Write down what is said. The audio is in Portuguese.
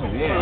Muy bien.